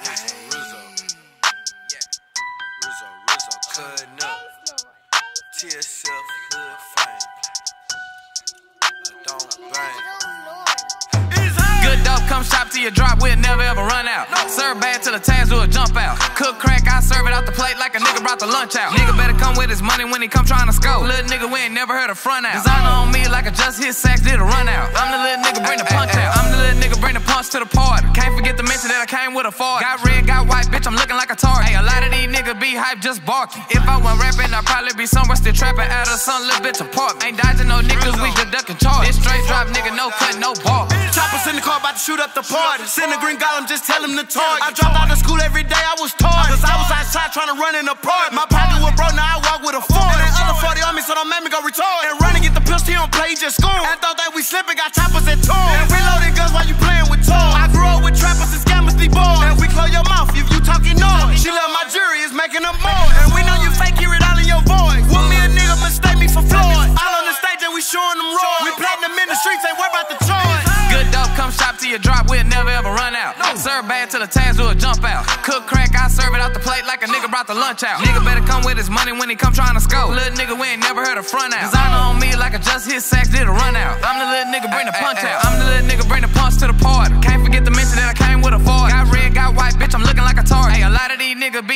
Rizzo, Rizzo. Rizzo, Rizzo, cutting up. TSF, hood fame. Don't bang. Good come shop till you drop, we'll never ever run out. Serve bad till the tags will jump out. Cook crack, I serve it out the plate like a nigga brought the lunch out. Nigga better come with his money when he come trying to score. Little nigga, we ain't never heard a front out. Designer on me like I just hit sacks, did a run out. I'm the little nigga, bring the punch out. I'm the little nigga, bring the punch to the party. Can't forget to mention that I came with a fart. Got red, got white, bitch, I'm looking like a target. Hey, a lot of these niggas be hype just barking. If I wasn't rapping, I'd probably be somewhere still trapping out of some little bitch apart. Ain't dodging no niggas, we just ducking charge. This straight drop, nigga, no cut, no ball. Choppers in the car about to shoot up the party. Send a green golem, just tell him to target. I dropped out of school every day, I was taught. Cause I was outside trying to run in the park. My pocket was broke, now I walk with a fork. And that other 40 on me, so don't make me go retard. And running, and get the pills, he don't play, he just score. And thought that we slipping, got choppers at tour. And reloading guns while you playing with toys. I grew up with trappers and scammers, these boys. And we close your mouth if you talking noise. She love my jury, it's making them more. And we know you fake, hear it all in your voice. What me a nigga mistake me for Floyd. All on the stage and we showing them raw. You drop, we'll never ever run out. No. Serve bad till the tags will jump out. Cook crack, I serve it out the plate like a nigga brought the lunch out. Nigga better come with his money when he come trying to score. Little nigga, we ain't never heard a front out. Designer on me like I just hit sacks, did a run out. I'm the little nigga, bring the punch out. I'm the little nigga, bring the punch to the party. Can't forget to mention that I came with a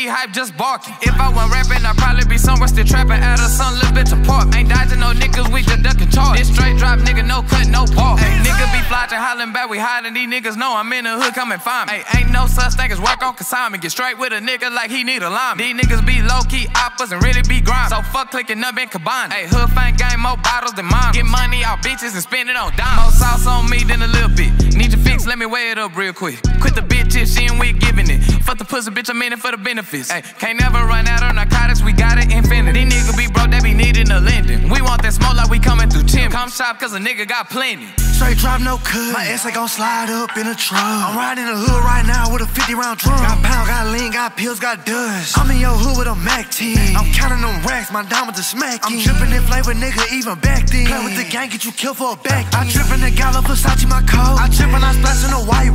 hype just barking. If I wasn't rapping, I'd probably be somewhere still trapping out of some little bitch apart. Ain't dodging no niggas, we just ducking charge. This straight drop, nigga, no cut, no ball. Hey, nigga be flotching, hollering back, we hiding. These niggas know I'm in the hood, come and find me. Hey, ain't no such thing as work on consignment. Get straight with a nigga like he need a line. These niggas be low key oppas and really be grind. So fuck clicking up in combine. Hey, hood fang game, more bottles than mine. Get money out bitches and spend it on dimes. More sauce on me than a little bit. Need your fix, let me weigh it up real quick. Quit the bitch if she ain't we giving it. Fuck the pussy, bitch, I'm in it for the benefits. Hey, can't never run out of narcotics, we got it infinity. These niggas be broke, they be needing a lending. We want that smoke like we coming through Tim. Come shop, cause a nigga got plenty. Straight drop, no cut. My ass ain't gon' slide up in a truck. I'm riding in the hood right now with a 50 round drum. Got pound, got lean, got pills, got dust. I'm in your hood with a Mac team. I'm counting them racks, my diamonds are smacking. I'm dripping in flavor, nigga, even back then. Play with the gang, get you killed for a back. I trip in the Gallo, Versace, my coat. I trip when I splash in a white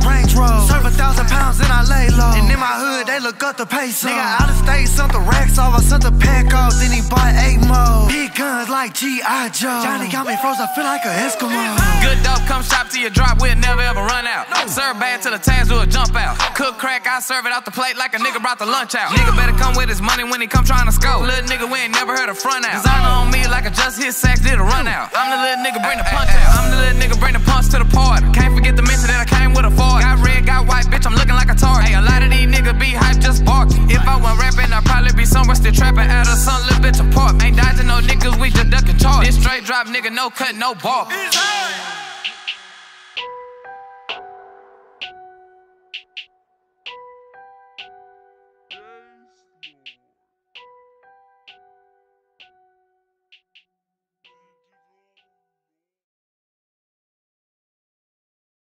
hood, they look up the peso. Nigga, out of state, sent the racks off. I sent the pack off, then he bought eight more. Big guns like G.I. Joe. Johnny got me froze, I feel like a Eskimo. Good dope, come shop till you drop, we'll never ever run out. Serve bad till the tags will jump out. Cook crack, I serve it out the plate like a nigga brought the lunch out. Nigga better come with his money when he come trying to score. Little nigga, we ain't never heard a front out. Designer on me like I just hit sacks, did a run out. I'm the little nigga, bring the punch out. I'm the little nigga, bring the punch to the party. Can't forget to mention that I came with a fart. Got red, got white, bitch, I'm looking like a target. Hey, a lot of straight drop, nigga, no cut, no ball.